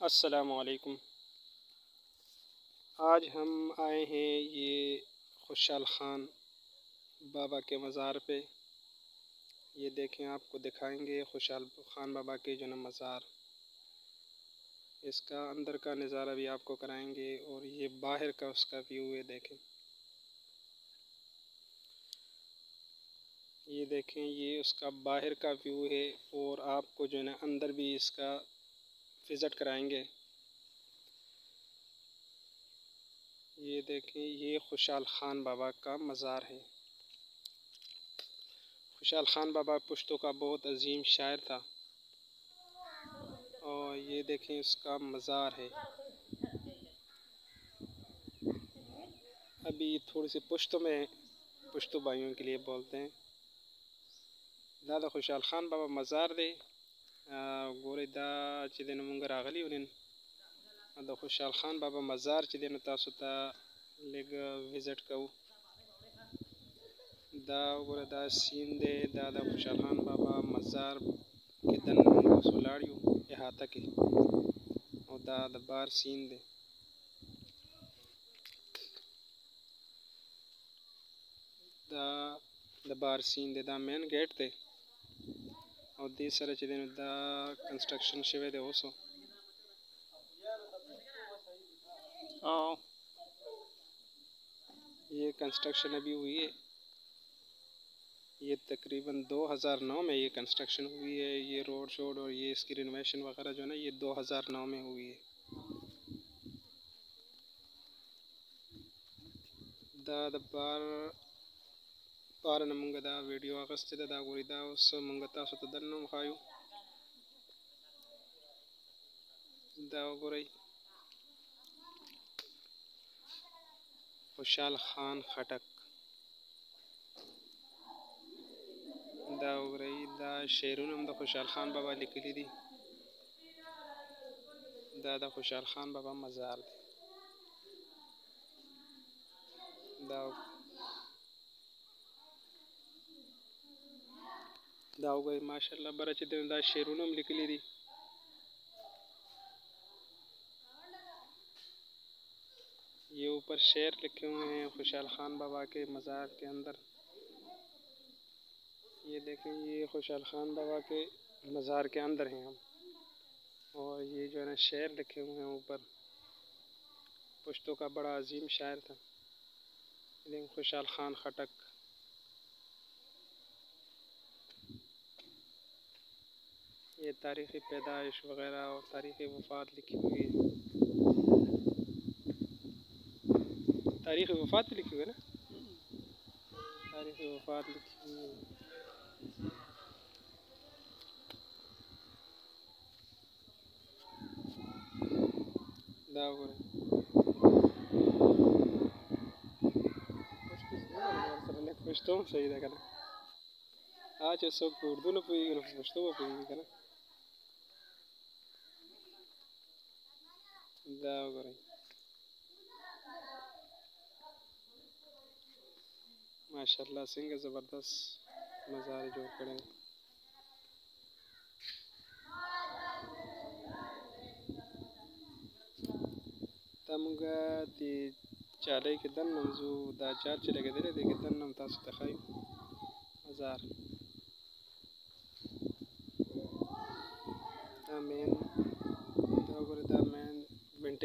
السلام علیکم۔ آج ہم آئے ہیں یہ خوشحال خان بابا کے مزار پہ۔ یہ دیکھیں، آپ کو دکھائیں گے خوشحال خان بابا کے جو نا مزار۔ اس کا اندر کا نظارہ بھی آپ کو کرائیں گے اور یہ باہر کا اس کا ویو ہے، دیکھیں۔ یہ دیکھیں، یہ اس کا باہر کا ویو ہے اور آپ کو جو ہے نا اندر بھی اس کا وزٹ کرائیں گے۔ یہ دیکھیں، یہ خوشحال خان بابا کا مزار ہے۔ خوشحال خان بابا پشتوں کا بہت عظیم شاعر تھا۔ اور یہ دیکھیں، اس کا مزار ہے۔ ابھی تھوڑی سی پشتوں میں پشتو بھائیوں کے لیے بولتے ہیں۔ دادا خوشحال خان بابا مزار دے۔ ګورئ دا چې دی نو مونږ راغلي نن د خوشحال خان بابا مزار چې دی نو تاسو ته لږ وزټ کوو. دا وګوره دا سین دی دا د خوشحال خان بابا مزار کې دننه مونږ اوس ولاړ یو احاطه کې. او دا د بار سین دی. دا د بار سین دی دا مین ګیټ دی او دې سره چې دی نو دا کنسټرکشن شوی دی اوس او یہ کنسٹرکشن ابھی ہوئی ہے یہ تقریباً دو ہزار نو میں یہ کنسٹرکشن ہوئی ہے یہ روڈ شوڈ اور یہ اس کی رینویشن وغیرہ جو ہے نا یہ دو ہزار نو میں ہوئی ہے دا د بار پار نه مونږ دا ویډیو اغستې ده دا ګورئ دا اوس مونږ تاسو ته دننه وښایو دا وګورئ خوشحال خان خټک دا وګورئ دا شعرونه هم د خوشحال خان بابا لیکلي دي دا د خوشحال خان بابا مزار دی دا دا وګورئ ماشاءالله بره چې دا شعرونه هم لیکلي دي. یہ اوپر شعر لکھے ہوئے ہیں خوشحال خان بابا کے مزار کے اندر. یہ دیکھیں، یہ خوشحال خان بابا کے مزار کے اندر ہیں ہم. اور یہ جو ہے نا، شعر لکھے ہوئے ہیں اوپر. پشتوں کا بڑا عظیم شاعر تھا. خوشحال خان خٹک. یہ تاریخی پیدائش وغیرہ اور تاریخی وفات لکھی ہوئی ہے تاریخی وفات بھی لکھی ہوئی ہے نا تاریخی وفات لکھی ہوئی ہے دا وګورئ. پښتو هم صحیح ده که نه؟ هغه چې څوک په اردو نه پوهېږي نو په پښتو به پوهېږي که نه دا وګورئ ماشاءالله څنګه زبردست مزار جوړ کړی دی دا موږ د چالۍ کې دننه ځو دا چال چې لګېدلی دی کې دننه تاسو ته ښایو مزار دا مین دا وګورئ دا مین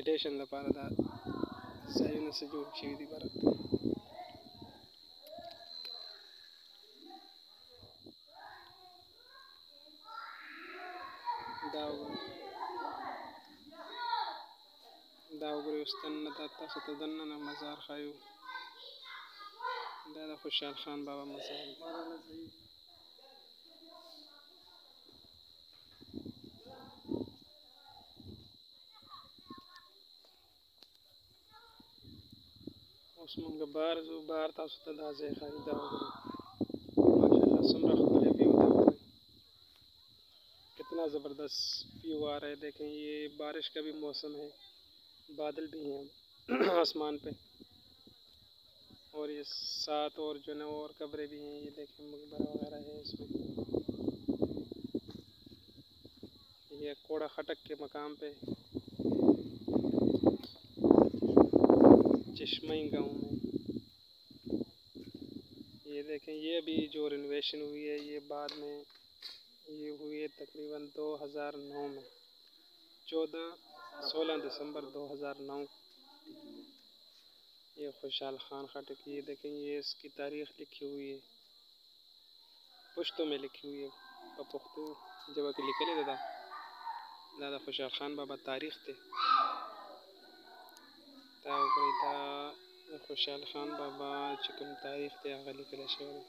وینټیلیشن لپاره دا ځایونه څه جوړ شوي دي بره دا وګورئ دا وګورئ اوس دننه دا تاسو ته دننه مزار ښایو دا د خوشحال خان بابا مزار دی اوس مونږ بار ځو بار تاسو ته دا ځای وګورئ ماشاءالله څومره ښکلی ویو دی کتنا زبردست ویو آ رہا ہے دیکھیں یہ بارش کا بھی موسم ہے بادل بھی ہیں آسمان پہ اور یہ سات اور جو نا اور قبریں بھی ہیں یہ دیکھیں مقبرہ وغیرہ ہے اس میں یہ کوڑا خٹک کے مقام پہ چشمئی گاؤں میں۔ یہ دیکھیں، یہ ابھی جو رینویشن ہوئی ہے، یہ بعد میں یہ ہوئی ہے تقریباً دو ہزار نو میں۔ چودہ سولہ دسمبر دو ہزار نو۔ یہ خوشحال خان خٹک یہ دیکھیں، یہ اس کی تاریخ لکھی ہوئی ہے۔ پشتوں میں لکھی ہوئی ہے۔ پختو، جبکہ لکھے نہیں دادا؟ دادا خوشحال خان بابا تاریخ تھے۔ تے تا خوشحال خان بابا چې کوم تاریخ دی هغه لیکل شوی